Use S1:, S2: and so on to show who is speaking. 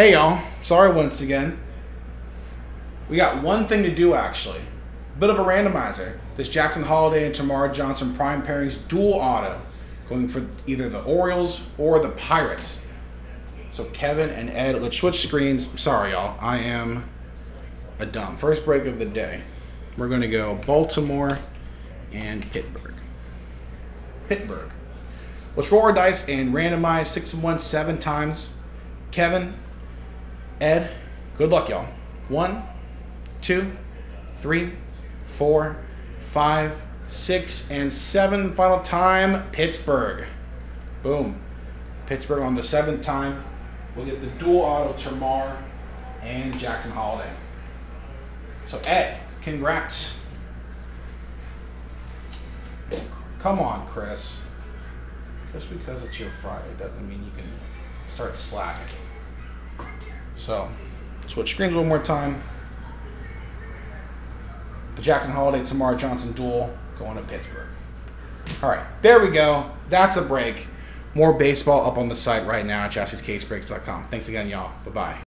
S1: Hey y'all, sorry once again. We got one thing to do actually. Bit of a randomizer. This Jackson Holliday and Termarr Johnson prime pairings dual auto. Going for either the Orioles or the Pirates. So Kevin and Ed, let's switch screens. Sorry y'all, I am a dumb. First break of the day. We're gonna go Baltimore and Pittsburgh. Pittsburgh. Let's roll our dice and randomize six and one seven times. Kevin, Ed, good luck, y'all. One, two, three, four, five, six, and seven. Final time, Pittsburgh. Boom. Pittsburgh on the seventh time. We'll get the dual auto Termarr and Jackson Holliday. So Ed, congrats. Come on, Chris. Just because it's your Friday doesn't mean you can start slacking. So, switch screens one more time. The Jackson Holliday, Termarr Johnson dual going to Pittsburgh. All right, there we go. That's a break. More baseball up on the site right now at jaspyscasebreaks.com. Thanks again, y'all. Bye bye.